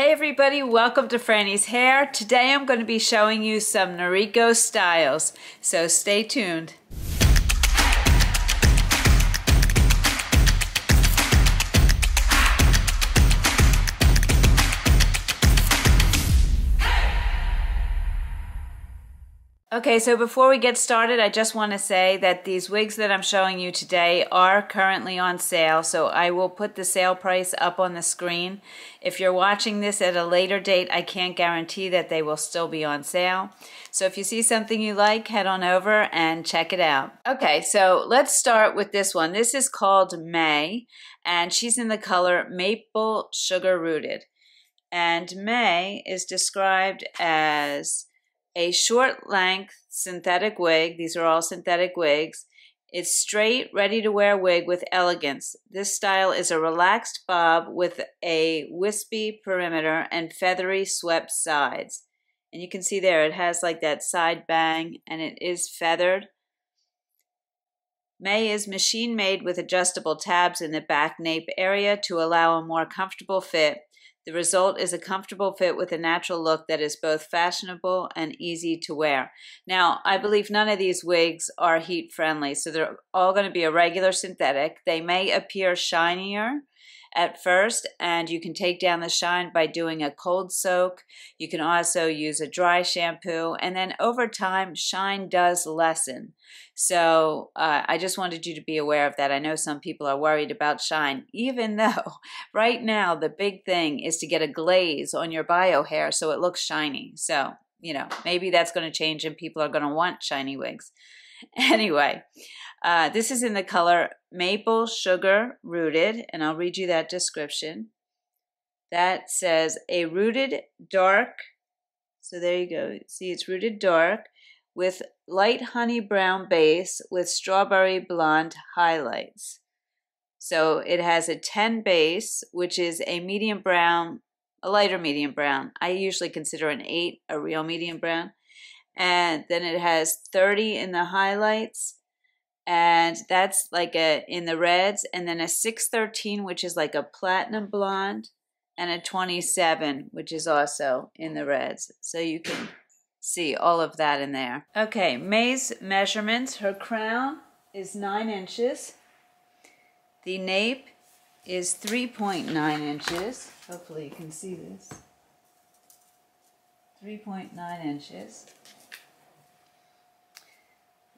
Hey everybody, welcome to Frannie's Hair. Today I'm going to be showing you some Noriko styles, so stay tuned. Okay, so before we get started, I just want to say that these wigs that I'm showing you today are currently on sale, so I will put the sale price up on the screen. If you're watching this at a later date, I can't guarantee that they will still be on sale. So if you see something you like, head on over and check it out. Okay, so let's start with this one. This is called May, and she's in the color Maple Sugar Rooted. And May is described as a short length synthetic wig. These are all synthetic wigs. It's straight, ready to wear wig with elegance. This style is a relaxed bob with a wispy perimeter and feathery swept sides. And you can see there it has like that side bang and it is feathered. May is machine made with adjustable tabs in the back nape area to allow a more comfortable fit the result is a comfortable fit with a natural look that is both fashionable and easy to wear. Now, I believe none of these wigs are heat friendly, so they're all going to be a regular synthetic. They may appear shinier at first and you can take down the shine by doing a cold soak. You can also use a dry shampoo and then over time shine does lessen. So uh, I just wanted you to be aware of that. I know some people are worried about shine even though right now the big thing is to get a glaze on your bio hair so it looks shiny. So you know maybe that's going to change and people are going to want shiny wigs. Anyway, uh, this is in the color Maple Sugar Rooted, and I'll read you that description. That says a rooted dark, so there you go. See, it's rooted dark with light honey brown base with strawberry blonde highlights. So it has a 10 base, which is a medium brown, a lighter medium brown. I usually consider an 8 a real medium brown. And then it has 30 in the highlights and that's like a in the reds and then a 613 which is like a platinum blonde and a 27 which is also in the reds. So you can see all of that in there. Okay may's measurements. Her crown is 9 inches. The nape is 3.9 inches. Hopefully you can see this. 3.9 inches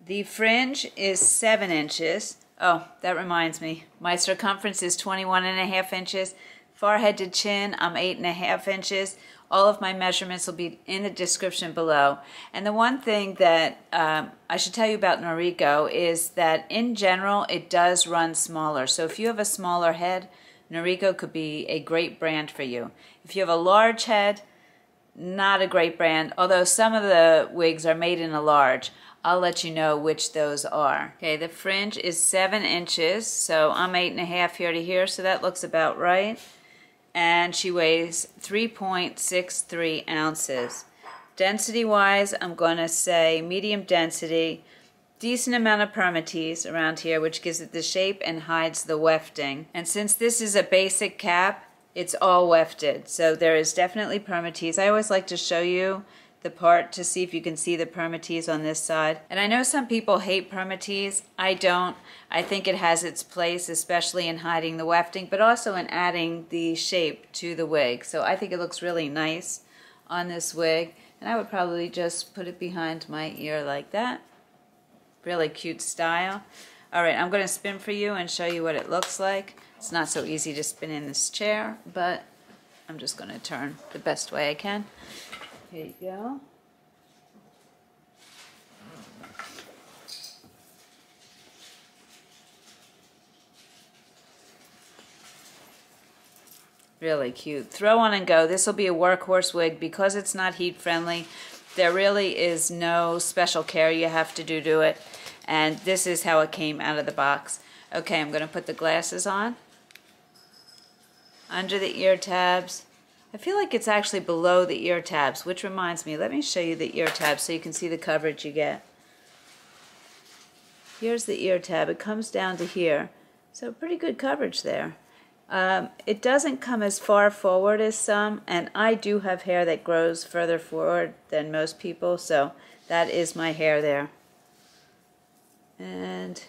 the fringe is 7 inches. Oh, that reminds me. My circumference is 21 and a half inches. Forehead to chin, I'm 8 and a half inches. All of my measurements will be in the description below. And the one thing that um, I should tell you about Noriko is that in general, it does run smaller. So if you have a smaller head, Noriko could be a great brand for you. If you have a large head, not a great brand, although some of the wigs are made in a large. I'll let you know which those are. Okay, the fringe is seven inches, so I'm eight and a half here to here, so that looks about right. And she weighs 3.63 ounces. Density-wise, I'm going to say medium density, decent amount of permatease around here, which gives it the shape and hides the wefting. And since this is a basic cap, it's all wefted, so there is definitely permatease. I always like to show you the part to see if you can see the permatease on this side. And I know some people hate permatease. I don't. I think it has its place, especially in hiding the wefting, but also in adding the shape to the wig. So I think it looks really nice on this wig. And I would probably just put it behind my ear like that. Really cute style. All right, I'm going to spin for you and show you what it looks like. It's not so easy to spin in this chair, but I'm just going to turn the best way I can. Here you go. Really cute. Throw on and go. This will be a workhorse wig because it's not heat friendly. There really is no special care you have to do to it. And this is how it came out of the box. Okay, I'm going to put the glasses on. Under the ear tabs. I feel like it's actually below the ear tabs, which reminds me, let me show you the ear tabs so you can see the coverage you get. Here's the ear tab. It comes down to here. So pretty good coverage there. Um, it doesn't come as far forward as some, and I do have hair that grows further forward than most people, so that is my hair there. And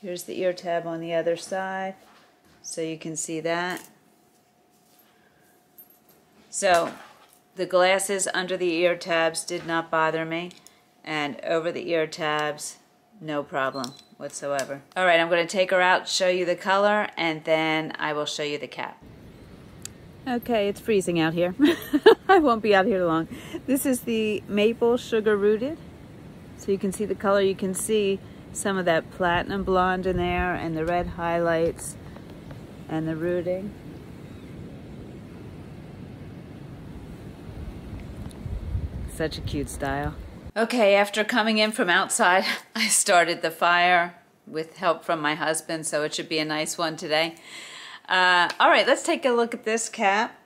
here's the ear tab on the other side, so you can see that. So the glasses under the ear tabs did not bother me, and over the ear tabs, no problem whatsoever. All right, I'm going to take her out, show you the color, and then I will show you the cap. Okay, it's freezing out here. I won't be out here long. This is the maple sugar rooted. So you can see the color. You can see some of that platinum blonde in there and the red highlights and the rooting. Such a cute style. Okay, after coming in from outside, I started the fire with help from my husband, so it should be a nice one today. Uh, all right, let's take a look at this cap.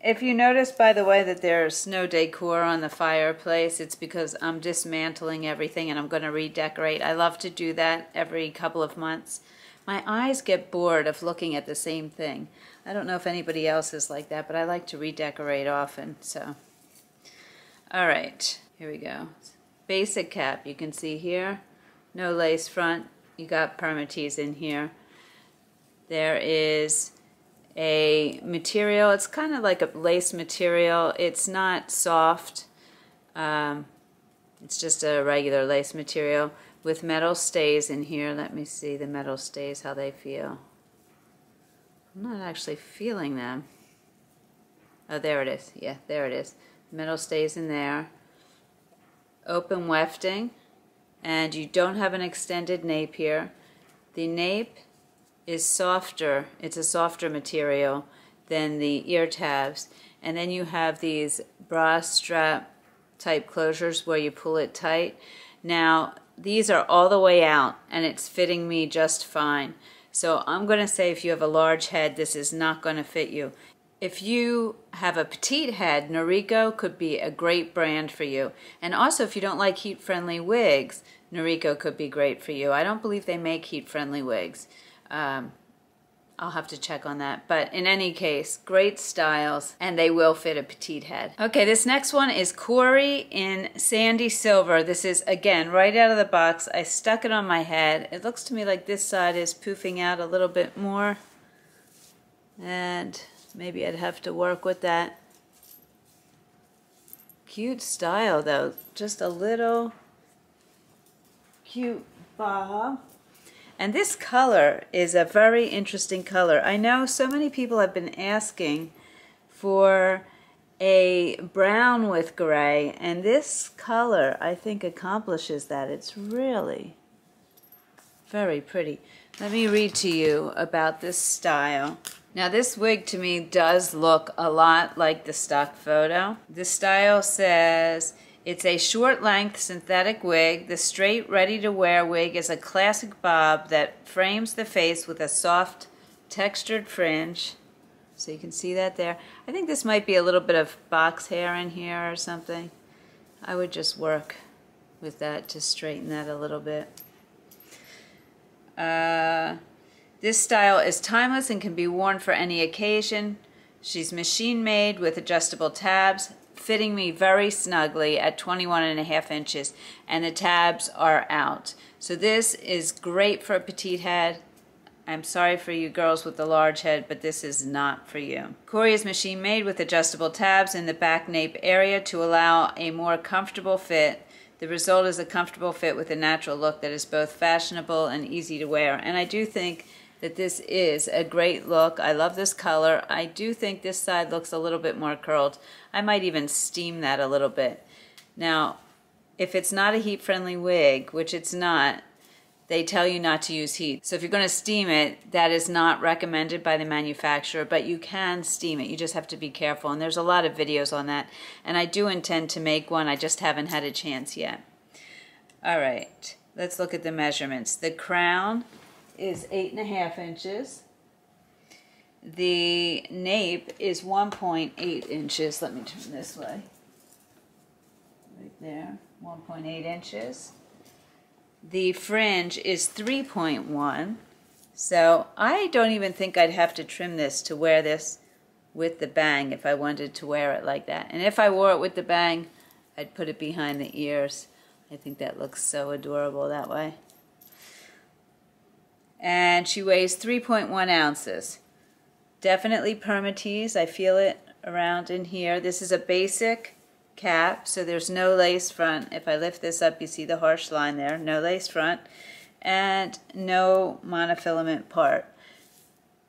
If you notice, by the way, that there's no decor on the fireplace, it's because I'm dismantling everything and I'm going to redecorate. I love to do that every couple of months. My eyes get bored of looking at the same thing. I don't know if anybody else is like that, but I like to redecorate often, so... All right, here we go. Basic cap, you can see here. No lace front. You got permatease in here. There is a material. It's kind of like a lace material. It's not soft. Um, it's just a regular lace material with metal stays in here. Let me see the metal stays, how they feel. I'm not actually feeling them. Oh, there it is. Yeah, there it is metal stays in there. Open wefting, and you don't have an extended nape here. The nape is softer, it's a softer material than the ear tabs. And then you have these bra strap type closures where you pull it tight. Now, these are all the way out and it's fitting me just fine. So I'm going to say if you have a large head, this is not going to fit you. If you have a petite head, Noriko could be a great brand for you. And also, if you don't like heat-friendly wigs, Noriko could be great for you. I don't believe they make heat-friendly wigs. Um, I'll have to check on that. But in any case, great styles, and they will fit a petite head. Okay, this next one is Cory in Sandy Silver. This is, again, right out of the box. I stuck it on my head. It looks to me like this side is poofing out a little bit more. And Maybe I'd have to work with that. Cute style though, just a little cute bob. And this color is a very interesting color. I know so many people have been asking for a brown with gray, and this color I think accomplishes that. It's really very pretty. Let me read to you about this style. Now this wig to me does look a lot like the stock photo. The style says, it's a short length synthetic wig. The straight ready to wear wig is a classic bob that frames the face with a soft textured fringe. So you can see that there. I think this might be a little bit of box hair in here or something. I would just work with that to straighten that a little bit. Uh, this style is timeless and can be worn for any occasion. She's machine made with adjustable tabs, fitting me very snugly at 21 and a half inches, and the tabs are out. So this is great for a petite head. I'm sorry for you girls with the large head, but this is not for you. Cory is machine made with adjustable tabs in the back nape area to allow a more comfortable fit. The result is a comfortable fit with a natural look that is both fashionable and easy to wear. And I do think that this is a great look. I love this color. I do think this side looks a little bit more curled. I might even steam that a little bit. Now, if it's not a heat-friendly wig, which it's not, they tell you not to use heat. So if you're going to steam it, that is not recommended by the manufacturer, but you can steam it. You just have to be careful. And there's a lot of videos on that. And I do intend to make one. I just haven't had a chance yet. All right, let's look at the measurements. The crown is eight and a half inches. The nape is 1.8 inches. Let me turn this way. Right there, 1.8 inches. The fringe is 3.1, So I don't even think I'd have to trim this to wear this with the bang if I wanted to wear it like that. And if I wore it with the bang, I'd put it behind the ears. I think that looks so adorable that way. And she weighs 3.1 ounces. Definitely permatease. I feel it around in here. This is a basic cap, so there's no lace front. If I lift this up, you see the harsh line there. No lace front and no monofilament part.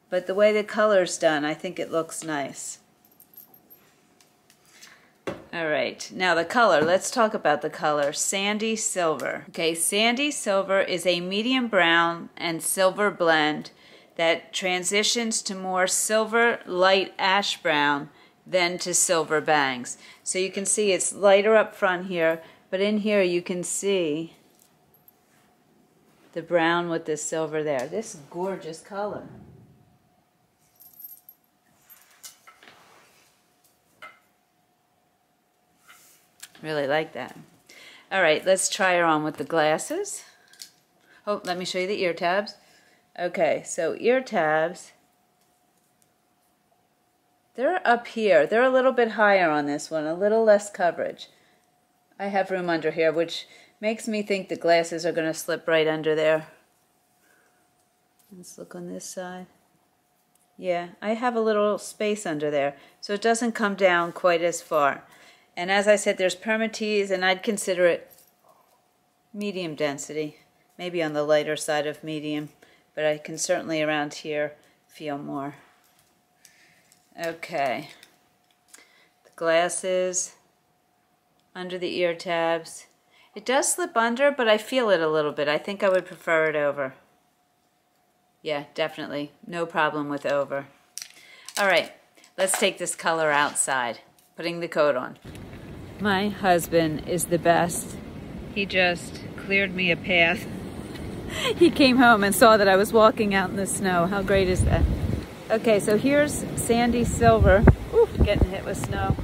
But the way the color's done, I think it looks nice. All right, now the color. Let's talk about the color. Sandy Silver. Okay, Sandy Silver is a medium brown and silver blend that transitions to more silver light ash brown than to silver bangs. So you can see it's lighter up front here, but in here you can see the brown with the silver there. This gorgeous color. Really like that. All right, let's try her on with the glasses. Oh, let me show you the ear tabs. Okay, so ear tabs, they're up here. They're a little bit higher on this one, a little less coverage. I have room under here, which makes me think the glasses are going to slip right under there. Let's look on this side. Yeah, I have a little space under there, so it doesn't come down quite as far. And as I said, there's permatease, and I'd consider it medium density, maybe on the lighter side of medium, but I can certainly around here feel more. Okay, the glasses, under the ear tabs. It does slip under, but I feel it a little bit. I think I would prefer it over. Yeah, definitely. No problem with over. All right, let's take this color outside, putting the coat on. My husband is the best. He just cleared me a path. he came home and saw that I was walking out in the snow. How great is that? Okay, so here's Sandy Silver. Ooh, getting hit with snow.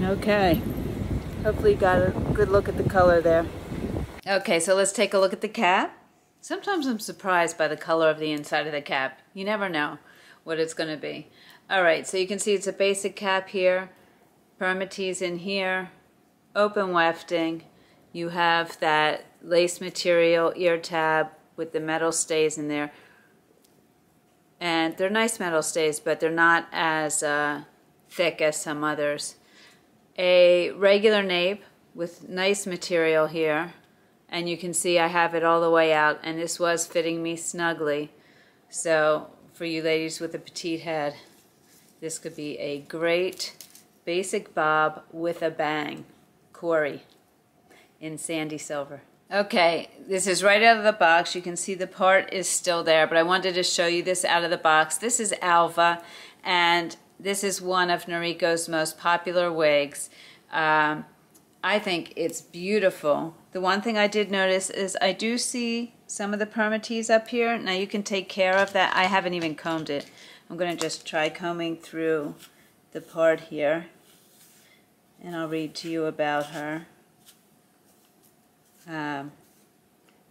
Okay. Hopefully you got a good look at the color there. Okay, so let's take a look at the cap. Sometimes I'm surprised by the color of the inside of the cap. You never know what it's going to be. All right, so you can see it's a basic cap here, permatease in here, open wefting. You have that lace material ear tab with the metal stays in there. And they're nice metal stays, but they're not as uh, thick as some others. A regular nape with nice material here. And you can see I have it all the way out, and this was fitting me snugly. So for you ladies with a petite head. This could be a great basic bob with a bang. Cory in sandy silver. Okay, this is right out of the box. You can see the part is still there, but I wanted to show you this out of the box. This is Alva, and this is one of Noriko's most popular wigs. Um, I think it's beautiful. The one thing I did notice is I do see some of the permatease up here. Now you can take care of that. I haven't even combed it. I'm going to just try combing through the part here. And I'll read to you about her. Um,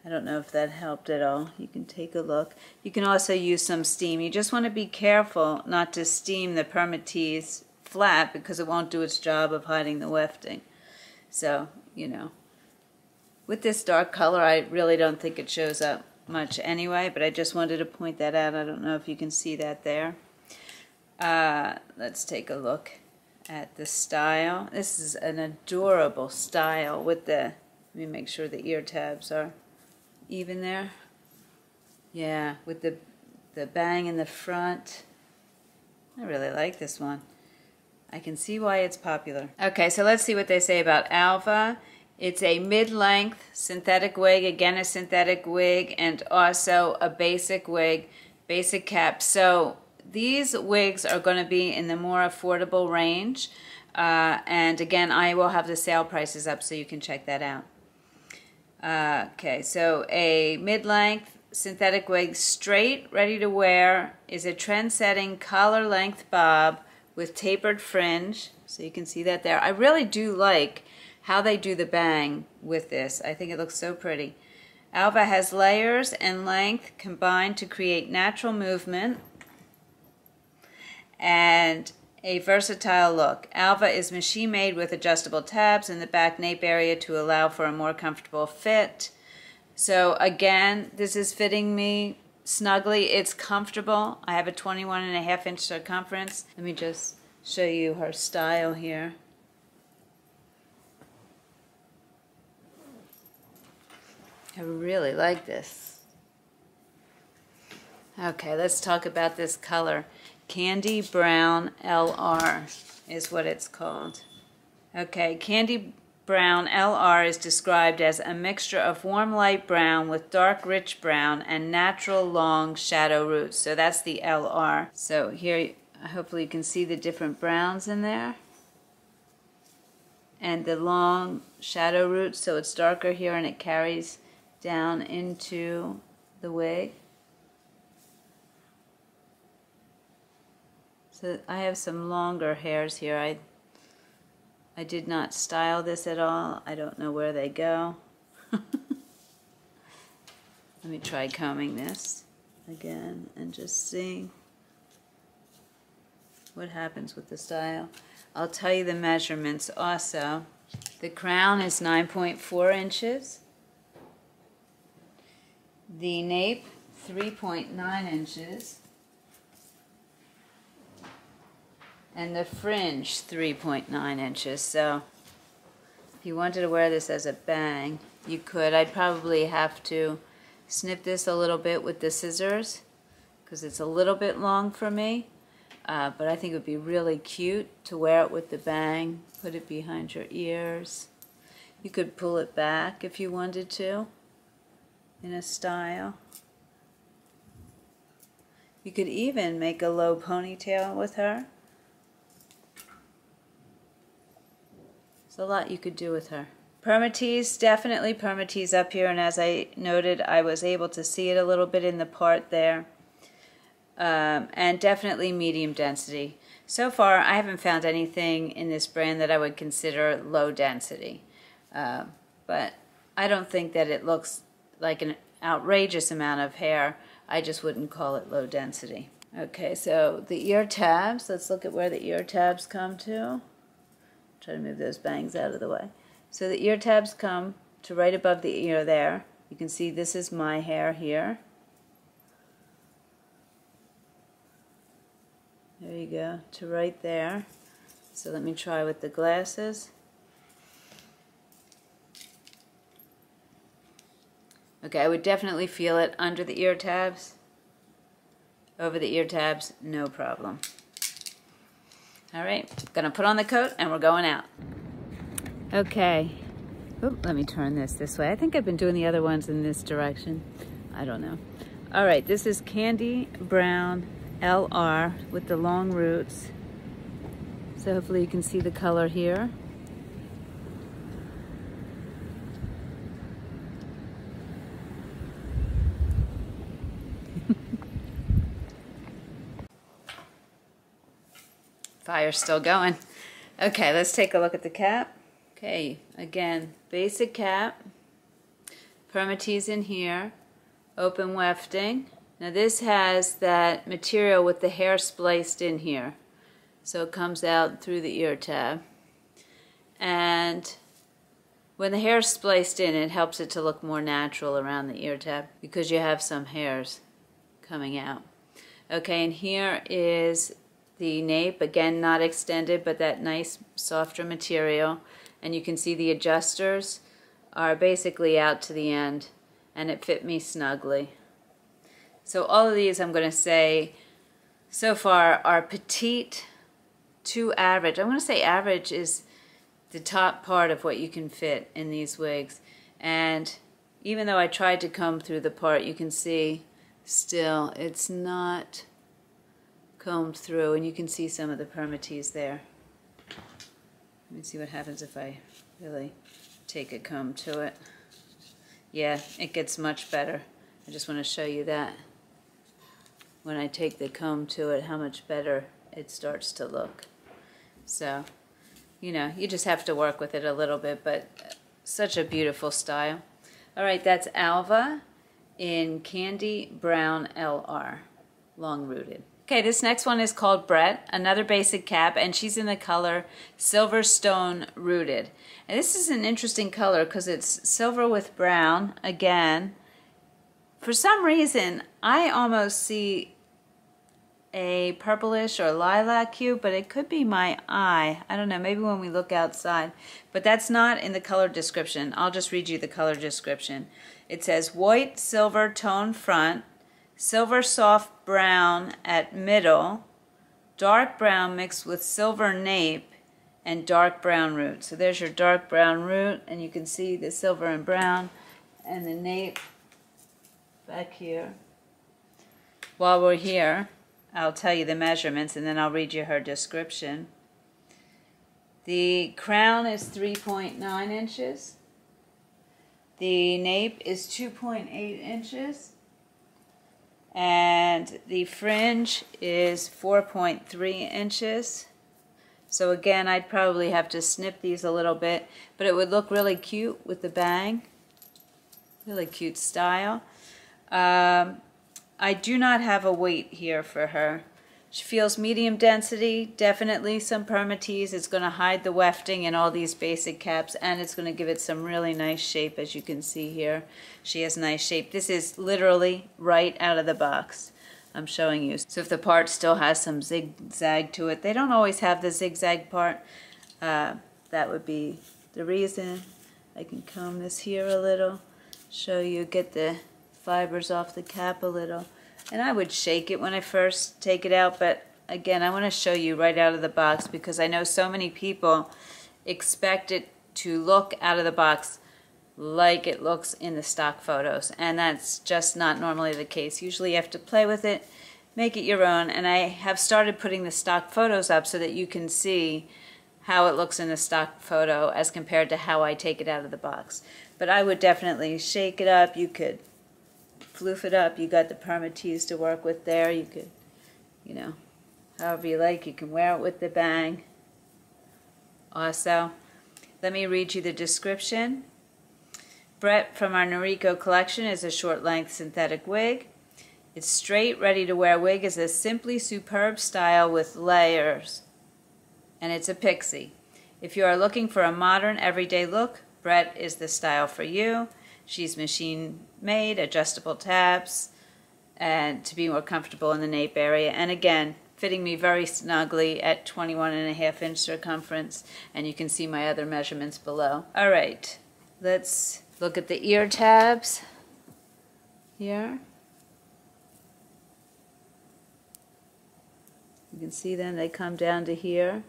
I don't know if that helped at all. You can take a look. You can also use some steam. You just want to be careful not to steam the permatease flat because it won't do its job of hiding the wefting. So, you know, with this dark color, I really don't think it shows up much anyway, but I just wanted to point that out. I don't know if you can see that there. Uh, let's take a look at the style. This is an adorable style with the, let me make sure the ear tabs are even there. Yeah, with the, the bang in the front. I really like this one. I can see why it's popular. Okay, so let's see what they say about Alva. It's a mid-length synthetic wig, again a synthetic wig, and also a basic wig, basic cap. So these wigs are going to be in the more affordable range. Uh, and again, I will have the sale prices up so you can check that out. Uh, okay, so a mid-length synthetic wig, straight, ready to wear, is a trend-setting collar-length bob with tapered fringe. So you can see that there. I really do like how they do the bang with this. I think it looks so pretty. Alva has layers and length combined to create natural movement and a versatile look. Alva is machine made with adjustable tabs in the back nape area to allow for a more comfortable fit. So again, this is fitting me snugly. It's comfortable. I have a 21 and a half inch circumference. Let me just show you her style here. I really like this. Okay, let's talk about this color. Kandy Brown LR is what it's called. Okay, Kandy Brown LR is described as a mixture of warm light brown with dark rich brown and natural long shadow roots. So that's the LR. So here, hopefully you can see the different browns in there. And the long shadow roots, so it's darker here and it carries down into the wig. So I have some longer hairs here. I I did not style this at all. I don't know where they go. Let me try combing this again and just see what happens with the style. I'll tell you the measurements also. The crown is 9.4 inches. The nape, 3.9 inches. And the fringe 3.9 inches. So if you wanted to wear this as a bang you could. I'd probably have to snip this a little bit with the scissors because it's a little bit long for me. Uh, but I think it would be really cute to wear it with the bang put it behind your ears. You could pull it back if you wanted to in a style. You could even make a low ponytail with her There's a lot you could do with her. Permatease, definitely permatease up here, and as I noted, I was able to see it a little bit in the part there. Um, and definitely medium density. So far, I haven't found anything in this brand that I would consider low density. Uh, but I don't think that it looks like an outrageous amount of hair. I just wouldn't call it low density. Okay, so the ear tabs, let's look at where the ear tabs come to. Try to move those bangs out of the way. So the ear tabs come to right above the ear there. You can see this is my hair here. There you go, to right there. So let me try with the glasses. Okay, I would definitely feel it under the ear tabs. Over the ear tabs, no problem. All right, gonna put on the coat and we're going out. Okay, Oop, let me turn this this way. I think I've been doing the other ones in this direction. I don't know. All right, this is Kandy Brown LR with the long roots. So hopefully you can see the color here. Fire's still going. Okay, let's take a look at the cap. Okay, again, basic cap. Permatease in here. Open wefting. Now this has that material with the hair spliced in here. So it comes out through the ear tab. And when the hair is spliced in, it helps it to look more natural around the ear tab because you have some hairs coming out. Okay, and here is the nape, again not extended, but that nice softer material. And you can see the adjusters are basically out to the end and it fit me snugly. So all of these I'm going to say so far are petite to average. I'm going to say average is the top part of what you can fit in these wigs. And even though I tried to comb through the part, you can see still it's not combed through and you can see some of the permatease there. Let me see what happens if I really take a comb to it. Yeah, it gets much better. I just want to show you that when I take the comb to it, how much better it starts to look. So, you know, you just have to work with it a little bit, but uh, such a beautiful style. All right, that's Alva in Kandy Brown LR, long rooted. Okay, this next one is called Brett, another basic cap, and she's in the color Silver Stone Rooted. And this is an interesting color because it's silver with brown, again. For some reason, I almost see a purplish or lilac hue, but it could be my eye. I don't know, maybe when we look outside. But that's not in the color description. I'll just read you the color description. It says white silver tone front, silver soft brown at middle, dark brown mixed with silver nape, and dark brown root. So there's your dark brown root, and you can see the silver and brown, and the nape back here. While we're here, I'll tell you the measurements and then I'll read you her description. The crown is 3.9 inches. The nape is 2.8 inches. And the fringe is 4.3 inches. So again, I'd probably have to snip these a little bit, but it would look really cute with the bang. Really cute style. Um, I do not have a weight here for her. She feels medium density, definitely some permatease. It's going to hide the wefting and all these basic caps, and it's going to give it some really nice shape, as you can see here. She has nice shape. This is literally right out of the box. I'm showing you. So if the part still has some zigzag to it, they don't always have the zigzag part. Uh, that would be the reason. I can comb this here a little, show you, get the fibers off the cap a little. And I would shake it when I first take it out, but again, I want to show you right out of the box because I know so many people expect it to look out of the box like it looks in the stock photos and that's just not normally the case. Usually you have to play with it make it your own and I have started putting the stock photos up so that you can see how it looks in the stock photo as compared to how I take it out of the box. But I would definitely shake it up. You could floof it up. You got the permatease to work with there. You could, you know, however you like. You can wear it with the bang. Also, let me read you the description. Brett from our Noriko collection is a short length synthetic wig. It's straight, ready to wear wig is a simply superb style with layers. And it's a pixie. If you are looking for a modern everyday look, Brett is the style for you. She's machine made, adjustable tabs, and to be more comfortable in the nape area. And again, fitting me very snugly at 21 and a half inch circumference. And you can see my other measurements below. All right, let's look at the ear tabs here. You can see them, they come down to here.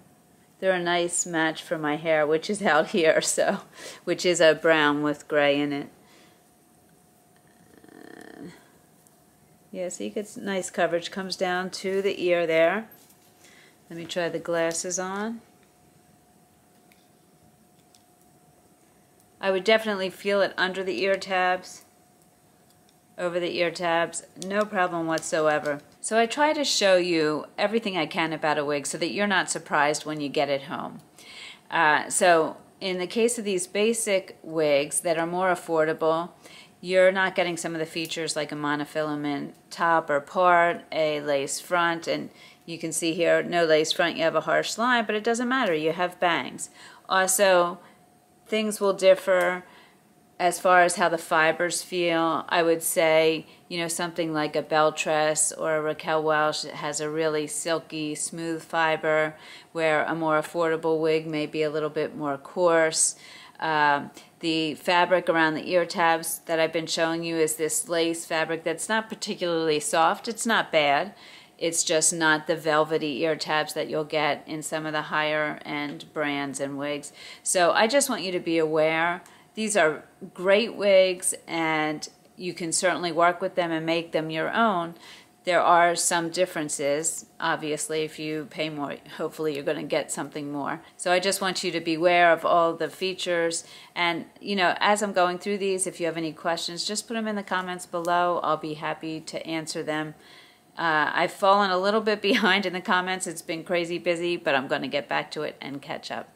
They're a nice match for my hair, which is out here, so, which is a brown with gray in it. Yeah, so you get nice coverage. Comes down to the ear there. Let me try the glasses on. I would definitely feel it under the ear tabs, over the ear tabs, no problem whatsoever. So I try to show you everything I can about a wig so that you're not surprised when you get it home. Uh, so in the case of these basic wigs that are more affordable, you're not getting some of the features like a monofilament top or part, a lace front, and you can see here, no lace front, you have a harsh line, but it doesn't matter, you have bangs. Also, things will differ as far as how the fibers feel. I would say, you know, something like a Belletress or a Raquel Welch has a really silky, smooth fiber, where a more affordable wig may be a little bit more coarse. Um, the fabric around the ear tabs that I've been showing you is this lace fabric that's not particularly soft. It's not bad. It's just not the velvety ear tabs that you'll get in some of the higher end brands and wigs. So I just want you to be aware. These are great wigs and you can certainly work with them and make them your own. There are some differences. Obviously, if you pay more, hopefully you're going to get something more. So I just want you to be aware of all the features. And, you know, as I'm going through these, if you have any questions, just put them in the comments below. I'll be happy to answer them. Uh, I've fallen a little bit behind in the comments. It's been crazy busy, but I'm going to get back to it and catch up.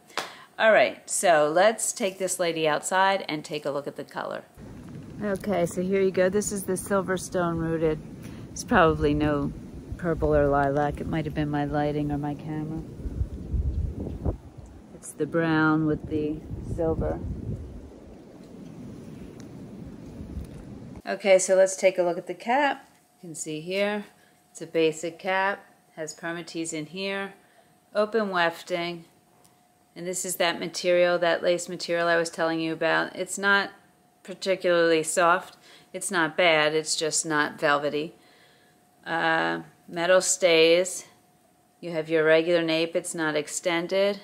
All right, so let's take this lady outside and take a look at the color. Okay, so here you go. This is the Silver Stone rooted. It's probably no purple or lilac. It might have been my lighting or my camera. It's the brown with the silver. Okay, so let's take a look at the cap. You can see here, it's a basic cap, has permatease in here, open wefting, and this is that material, that lace material I was telling you about. It's not particularly soft. It's not bad. It's just not velvety. Uh, metal stays. You have your regular nape. It's not extended.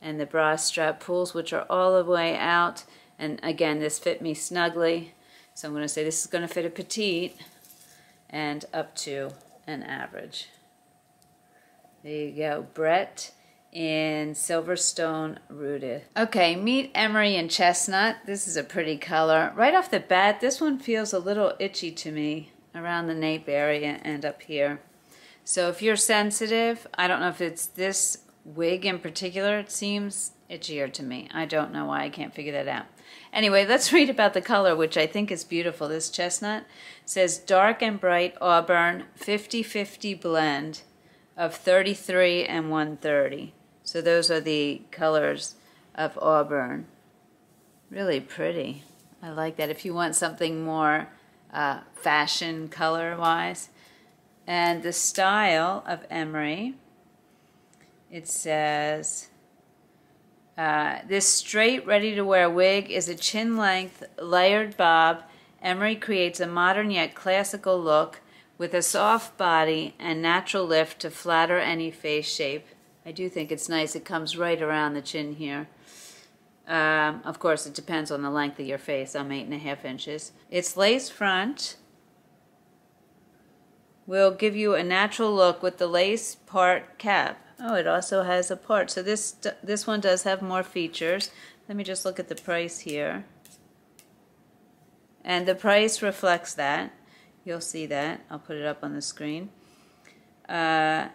And the bra strap pulls, which are all the way out. And again, this fit me snugly. So I'm going to say this is going to fit a petite and up to an average. There you go. Brett in Silver Stone Rooted. Okay, meet Emery and Chestnut. This is a pretty color. Right off the bat, this one feels a little itchy to me around the nape area and up here. So if you're sensitive, I don't know if it's this wig in particular, it seems itchier to me. I don't know why, I can't figure that out. Anyway, let's read about the color, which I think is beautiful. This chestnut says dark and bright auburn 50-50 blend of 33 and 130. So those are the colors of auburn. Really pretty. I like that. If you want something more uh, fashion color-wise. And the style of Emery, it says, uh, this straight, ready-to-wear wig is a chin-length layered bob. Emery creates a modern yet classical look with a soft body and natural lift to flatter any face shape. I do think it's nice. It comes right around the chin here. Um, of course, it depends on the length of your face. I'm eight and a half inches. It's lace front. Will give you a natural look with the lace part cap. Oh, it also has a part. So this this one does have more features. Let me just look at the price here. And the price reflects that. You'll see that. I'll put it up on the screen. Uh,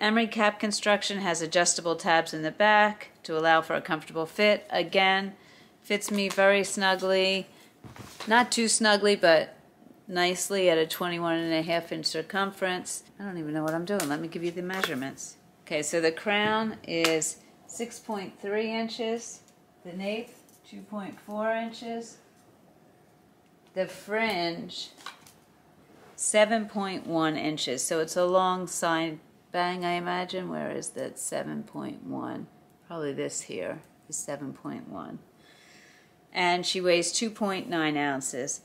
Emery cap construction has adjustable tabs in the back to allow for a comfortable fit. Again, fits me very snugly. Not too snugly, but nicely at a 21 and a half inch circumference. I don't even know what I'm doing. Let me give you the measurements. Okay, so the crown is 6.3 inches. The nape, 2.4 inches. The fringe, 7.1 inches. So it's a long side bang, I imagine. Where is that 7.1? Probably this here is 7.1. And she weighs 2.9 ounces.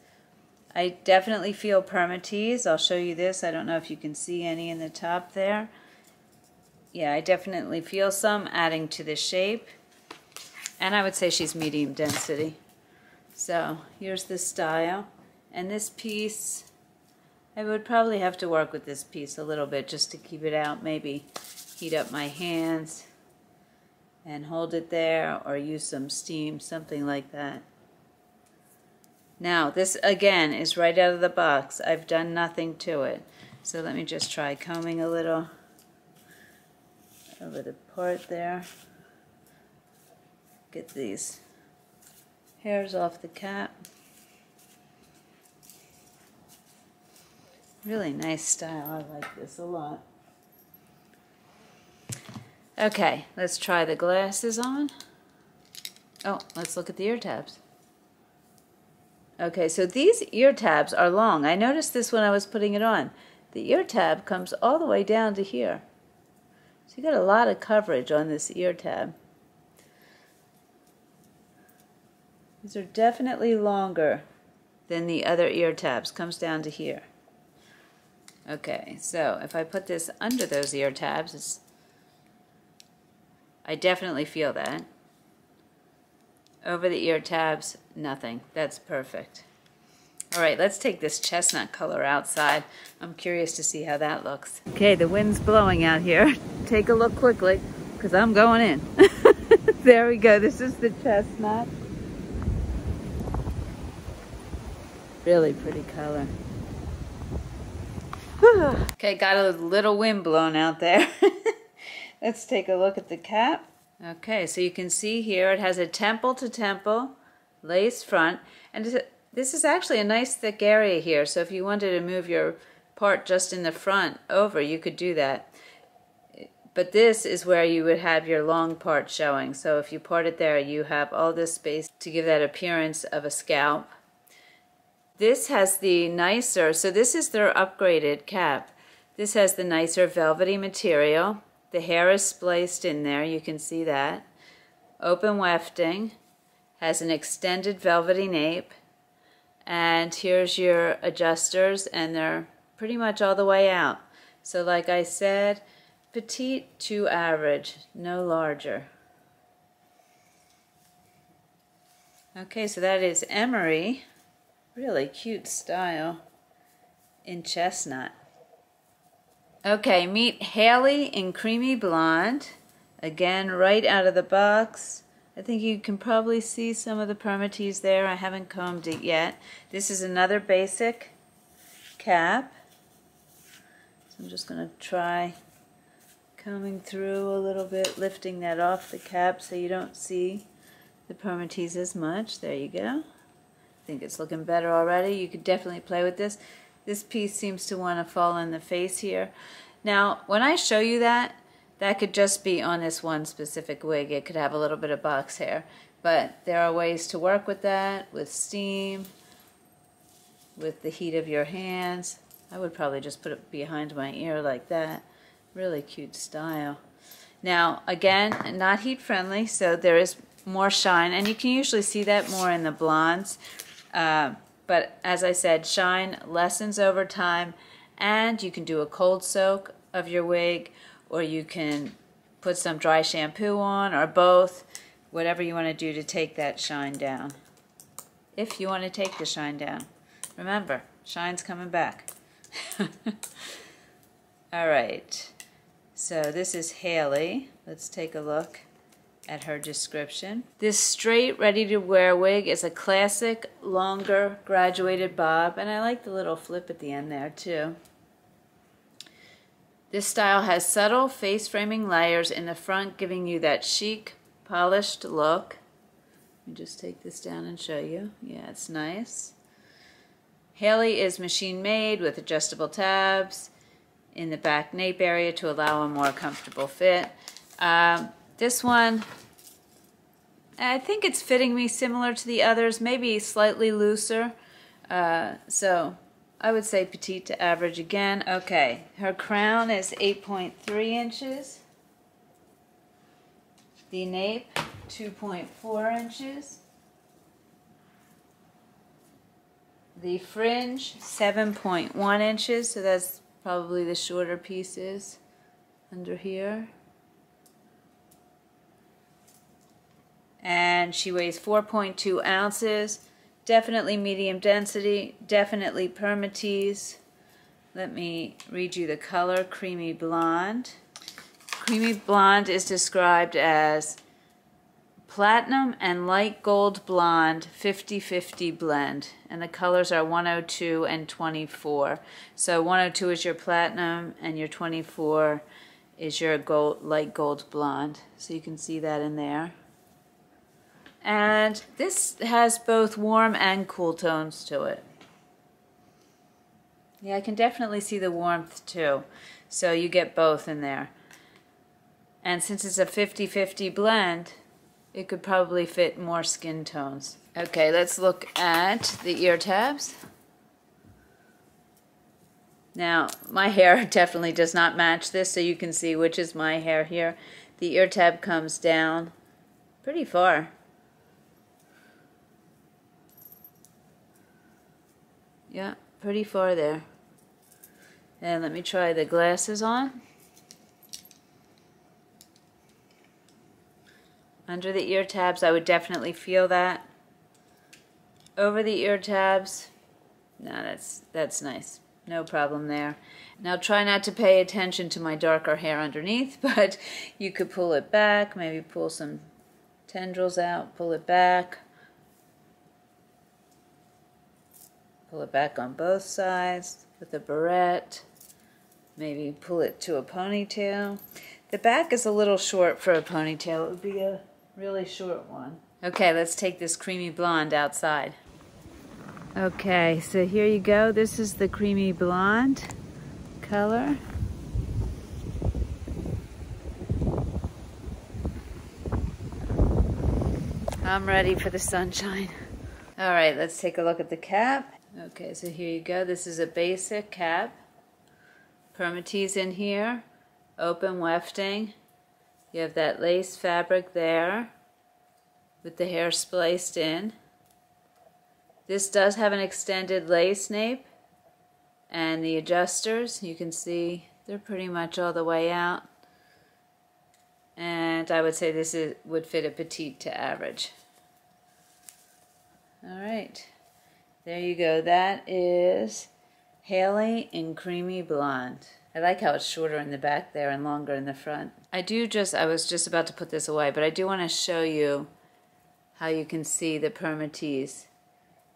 I definitely feel permatease. I'll show you this. I don't know if you can see any in the top there. Yeah, I definitely feel some adding to the shape. And I would say she's medium density. So here's the style. And this piece I would probably have to work with this piece a little bit just to keep it out. Maybe heat up my hands and hold it there or use some steam, something like that. Now, this again is right out of the box. I've done nothing to it. So let me just try combing a little over the part there. Get these hairs off the cap. Really nice style. I like this a lot. Okay, let's try the glasses on. Oh, let's look at the ear tabs. Okay, so these ear tabs are long. I noticed this when I was putting it on. The ear tab comes all the way down to here. So you got a lot of coverage on this ear tab. These are definitely longer than the other ear tabs. Comes down to here. Okay, so if I put this under those ear tabs, I definitely feel that. Over the ear tabs, nothing. That's perfect. All right, let's take this chestnut color outside. I'm curious to see how that looks. Okay, the wind's blowing out here. Take a look quickly, because I'm going in. there we go. This is the chestnut. Really pretty color. Okay, got a little wind blown out there. Let's take a look at the cap. Okay, so you can see here it has a temple to temple lace front and this is actually a nice thick area here so if you wanted to move your part just in the front over you could do that but this is where you would have your long part showing so if you part it there you have all this space to give that appearance of a scalp this has the nicer so this is their upgraded cap this has the nicer velvety material the hair is spliced in there, you can see that. Open wefting, has an extended velvety nape, and here's your adjusters, and they're pretty much all the way out. So like I said, petite to average, no larger. Okay, so that is Emery. Really cute style in chestnut. Okay, meet Hailey in Creamy Blonde. Again, right out of the box. I think you can probably see some of the permatease there. I haven't combed it yet. This is another basic cap. So I'm just going to try combing through a little bit, lifting that off the cap so you don't see the permatease as much. There you go. I think it's looking better already. You could definitely play with this. This piece seems to want to fall in the face here. Now, when I show you that, that could just be on this one specific wig. It could have a little bit of box hair. But there are ways to work with that, with steam, with the heat of your hands. I would probably just put it behind my ear like that. Really cute style. Now, again, not heat friendly, so there is more shine, and you can usually see that more in the blondes. Uh, but as I said, shine lessens over time and you can do a cold soak of your wig or you can put some dry shampoo on or both, whatever you want to do to take that shine down. If you want to take the shine down. Remember, shine's coming back. All right, so this is Hailey. Let's take a look at her description. This straight, ready-to-wear wig is a classic, longer, graduated bob, and I like the little flip at the end there, too. This style has subtle face-framing layers in the front, giving you that chic, polished look. Let me just take this down and show you. Yeah, it's nice. Hailey is machine-made with adjustable tabs in the back nape area to allow a more comfortable fit. Um, this one, I think it's fitting me similar to the others, maybe slightly looser. Uh, so I would say petite to average again. Okay, her crown is 8.3 inches. The nape, 2.4 inches. The fringe, 7.1 inches, so that's probably the shorter pieces under here. And she weighs 4.2 ounces. Definitely medium density, definitely permatease. Let me read you the color, creamy blonde. Creamy blonde is described as platinum and light gold blonde 50-50 blend and the colors are 102 and 24 so 102 is your platinum and your 24 is your gold light gold blonde so you can see that in there and this has both warm and cool tones to it. Yeah, I can definitely see the warmth too. So you get both in there. And since it's a 50-50 blend, it could probably fit more skin tones. Okay, let's look at the ear tabs. Now, my hair definitely does not match this, so you can see which is my hair here. The ear tab comes down pretty far. Yeah, pretty far there. And let me try the glasses on. Under the ear tabs, I would definitely feel that. Over the ear tabs, no, that's, that's nice. No problem there. Now try not to pay attention to my darker hair underneath, but you could pull it back, maybe pull some tendrils out, pull it back. Pull it back on both sides with a barrette. Maybe pull it to a ponytail. The back is a little short for a ponytail. It would be a really short one. Okay, let's take this creamy blonde outside. Okay, so here you go. This is the creamy blonde color. I'm ready for the sunshine. All right, let's take a look at the cap. Okay, so here you go. This is a basic cap. Permatease in here, open wefting. You have that lace fabric there with the hair spliced in. This does have an extended lace nape and the adjusters, you can see they're pretty much all the way out. And I would say this is, would fit a petite to average. All right, there you go. That is Hailey in Creamy Blonde. I like how it's shorter in the back there and longer in the front. I do just, I was just about to put this away, but I do want to show you how you can see the permatease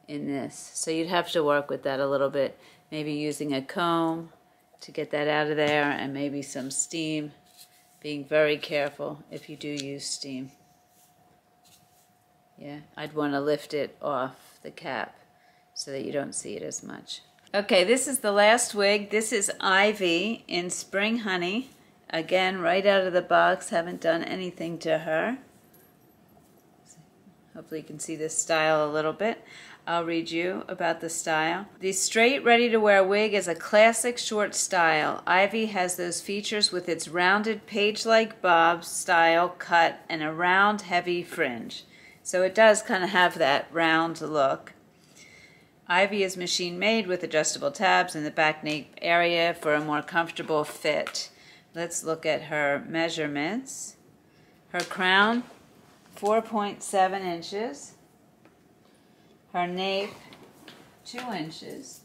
in this. So you'd have to work with that a little bit, maybe using a comb to get that out of there and maybe some steam, being very careful if you do use steam. Yeah, I'd want to lift it off the cap so that you don't see it as much. Okay, this is the last wig. This is Ivy in Spring Honey. Again, right out of the box, haven't done anything to her. Hopefully you can see this style a little bit. I'll read you about the style. The straight ready-to-wear wig is a classic short style. Ivy has those features with its rounded page-like bob style cut and a round heavy fringe. So it does kind of have that round look. Ivy is machine made with adjustable tabs in the back nape area for a more comfortable fit. Let's look at her measurements. Her crown 4.7 inches. Her nape, 2 inches.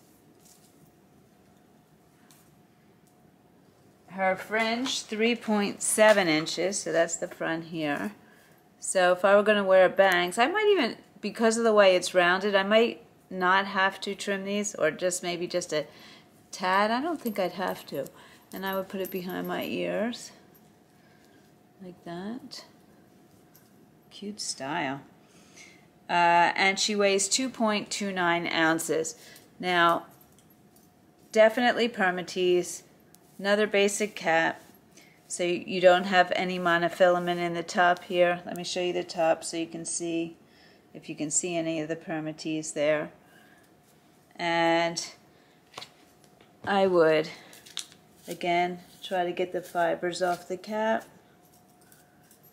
Her fringe, 3.7 inches, so that's the front here. So if I were going to wear bangs, I might even, because of the way it's rounded, I might not have to trim these, or just maybe just a tad. I don't think I'd have to. And I would put it behind my ears, like that. Cute style. Uh, and she weighs 2.29 ounces. Now, definitely permatease, another basic cap. So you don't have any monofilament in the top here. Let me show you the top so you can see if you can see any of the permatease there. And I would, again, try to get the fibers off the cap.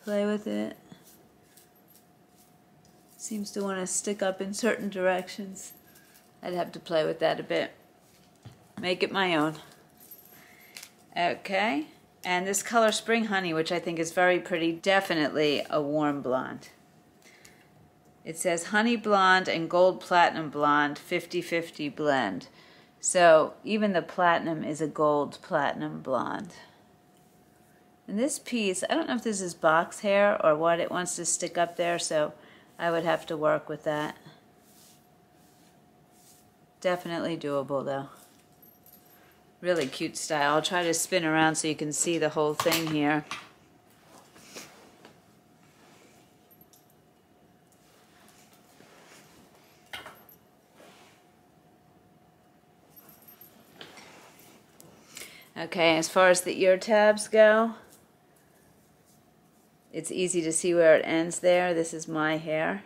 Play with it seems to want to stick up in certain directions. I'd have to play with that a bit. Make it my own. Okay, and this color Spring Honey, which I think is very pretty, definitely a warm blonde. It says Honey Blonde and Gold Platinum Blonde 50-50 blend. So even the platinum is a gold platinum blonde. And this piece, I don't know if this is box hair or what, it wants to stick up there, so I would have to work with that. Definitely doable though. Really cute style. I'll try to spin around so you can see the whole thing here. Okay, as far as the ear tabs go, it's easy to see where it ends there. This is my hair.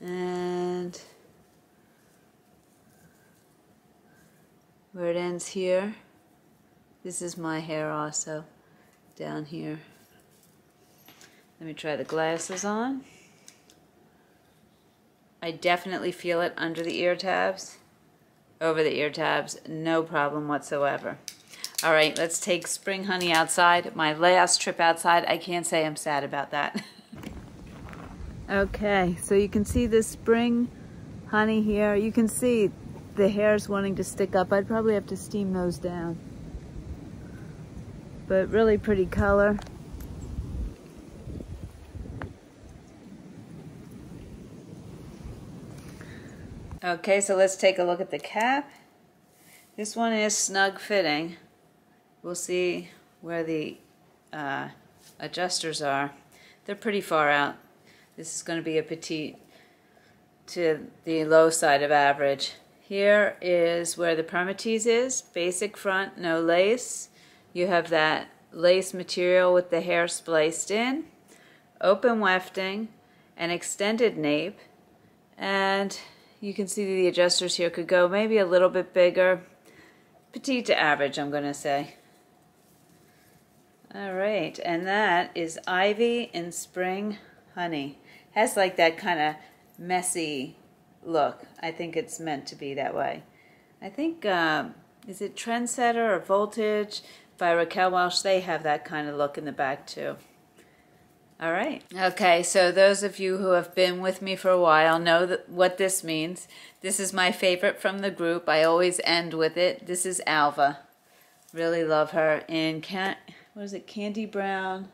And where it ends here, this is my hair also, down here. Let me try the glasses on. I definitely feel it under the ear tabs, over the ear tabs, no problem whatsoever. All right, let's take Spring Honey outside. My last trip outside. I can't say I'm sad about that. okay, so you can see the Spring Honey here. You can see the hair's wanting to stick up. I'd probably have to steam those down. But really pretty color. Okay, so let's take a look at the cap. This one is snug fitting. We'll see where the uh, adjusters are. They're pretty far out. This is going to be a petite to the low side of average. Here is where the permatease is, basic front, no lace. You have that lace material with the hair spliced in, open wefting, an extended nape, and you can see the adjusters here could go maybe a little bit bigger. Petite to average, I'm going to say. All right, and that is Ivy in Spring Honey. Has like that kind of messy look. I think it's meant to be that way. I think, uh, is it Trendsetter or Voltage by Raquel Welch? They have that kind of look in the back too. All right. Okay, so those of you who have been with me for a while know what this means. This is my favorite from the group. I always end with it. This is Alva. Really love her in can what is it? Kandy Brown.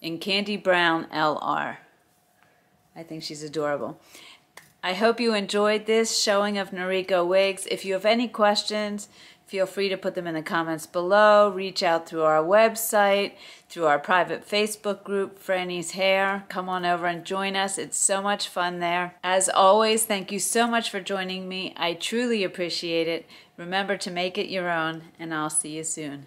In Kandy Brown LR. I think she's adorable. I hope you enjoyed this showing of Noriko wigs. If you have any questions, feel free to put them in the comments below. Reach out through our website, through our private Facebook group, Frannie's Hair. Come on over and join us. It's so much fun there. As always, thank you so much for joining me. I truly appreciate it. Remember to make it your own, and I'll see you soon.